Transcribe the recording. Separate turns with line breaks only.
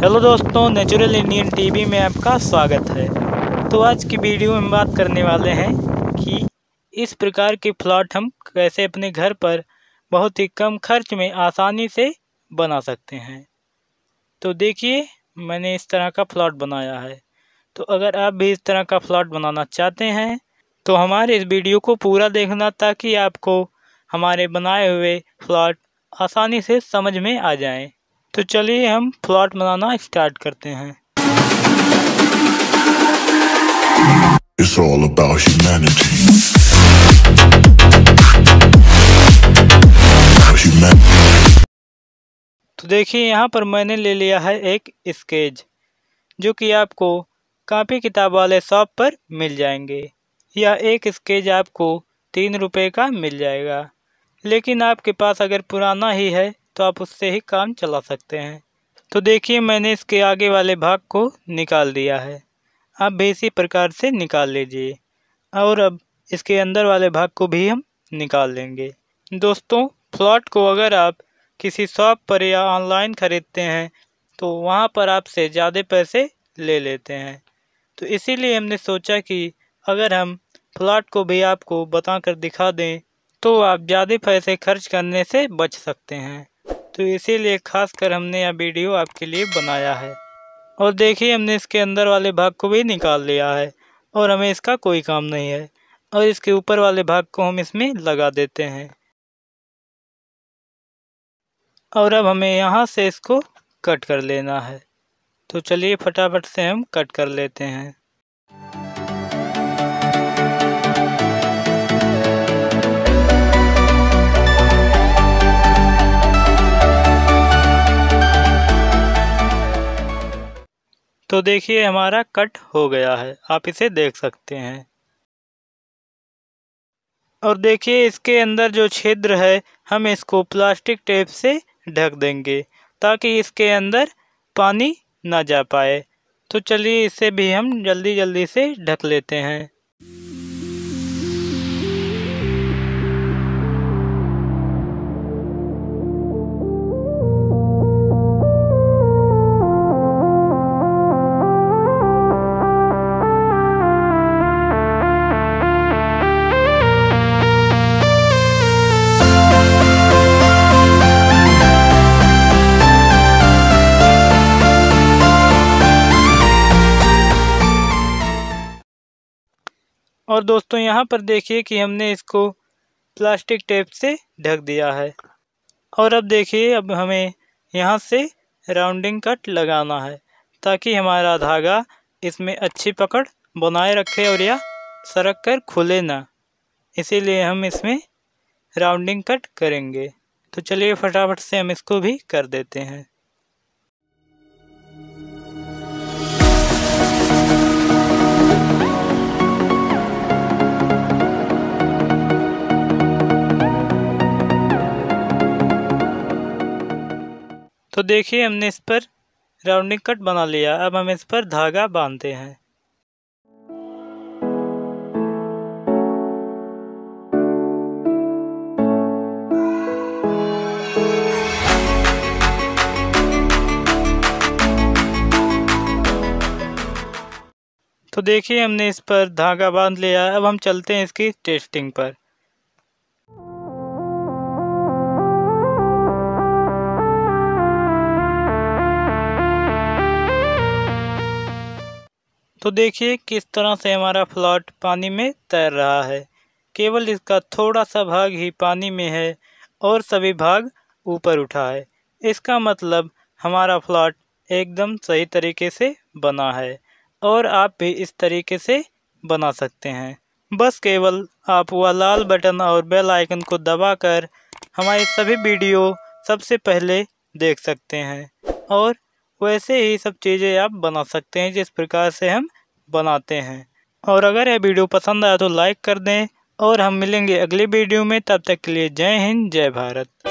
Hello दोस्तों natural Indian TV में आपका स्वागत है। तो आज की वीडियो में बात करने वाले हैं कि इस प्रकार के प्लॉट हम कैसे अपने घर पर बहुत ही कम खर्च में आसानी से बना सकते हैं। तो देखिए, मैंने इस तरह का प्लॉट बनाया है। तो अगर आप भी इस तरह का प्लॉट बनाना चाहते हैं तो हमारे इस वीडियो को पूरा देखना ताकि आपको हमारे बनाए हुए प्लॉट आसानी से समझ में आ जाएँ। तो चलिए हम प्लॉट बनाना स्टार्ट करते हैं।
It's all about humanity.
तो देखिए यहाँ पर मैंने ले लिया है एक स्केच जो कि आपको कापी किताब वाले शॉप पर मिल जाएँगे या एक स्केच आपको तीन रुपए का मिल जाएगा। लेकिन आपके पास अगर पुराना ही है तो आप उससे ही काम चला सकते हैं। तो देखिए, मैंने इसके आगे वाले भाग को निकाल दिया है। आप भी इसी प्रकार से निकाल लीजिए। और अब इसके अंदर वाले भाग को भी हम निकाल लेंगे। दोस्तों, प्लॉट को अगर आप किसी शॉप पर या ऑनलाइन ख़रीदते हैं तो वहाँ पर आपसे ज़्यादा पैसे ले लेते हैं। तो इसीलिए हमने सोचा कि अगर हम प्लॉट को भी आपको बता कर दिखा दें तो आप ज़्यादा पैसे खर्च करने से बच सकते हैं। तो इसीलिए खास कर हमने यह वीडियो आपके लिए बनाया है। और देखिए, हमने इसके अंदर वाले भाग को भी निकाल लिया है और हमें इसका कोई काम नहीं है और इसके ऊपर वाले भाग को हम इसमें लगा देते हैं। और अब हमें यहाँ से इसको कट कर लेना है। तो चलिए फटाफट से हम कट कर लेते हैं। तो देखिए, हमारा कट हो गया है। आप इसे देख सकते हैं। और देखिए, इसके अंदर जो छिद्र है, हम इसको प्लास्टिक टेप से ढक देंगे, ताकि इसके अंदर पानी ना जा पाए। तो चलिए, इसे भी हम जल्दी जल्दी से ढक लेते हैं। और दोस्तों, यहाँ पर देखिए कि हमने इसको प्लास्टिक टेप से ढक दिया है। और अब देखिए, अब हमें यहाँ से राउंडिंग कट लगाना है, ताकि हमारा धागा इसमें अच्छी पकड़ बनाए रखे और यह सरक कर खुले ना। इसीलिए हम इसमें राउंडिंग कट करेंगे। तो चलिए फटाफट से हम इसको भी कर देते हैं। तो देखिए, हमने इस पर राउंडिंग कट बना लिया। अब हम इस पर धागा बांधते हैं। तो देखिए, हमने इस पर धागा बाँध लिया। अब हम चलते हैं इसकी टेस्टिंग पर। तो देखिए किस तरह से हमारा फ्लॉट पानी में तैर रहा है। केवल इसका थोड़ा सा भाग ही पानी में है और सभी भाग ऊपर उठा है। इसका मतलब हमारा फ्लॉट एकदम सही तरीके से बना है और आप भी इस तरीके से बना सकते हैं। बस केवल आप वह लाल बटन और बेल आइकन को दबाकर हमारी सभी वीडियो सबसे पहले देख सकते हैं और वैसे ही सब चीज़ें आप बना सकते हैं जिस प्रकार से हम बनाते हैं। और अगर यह वीडियो पसंद आया तो लाइक कर दें और हम मिलेंगे अगले वीडियो में। तब तक के लिए जय हिंद, जय भारत।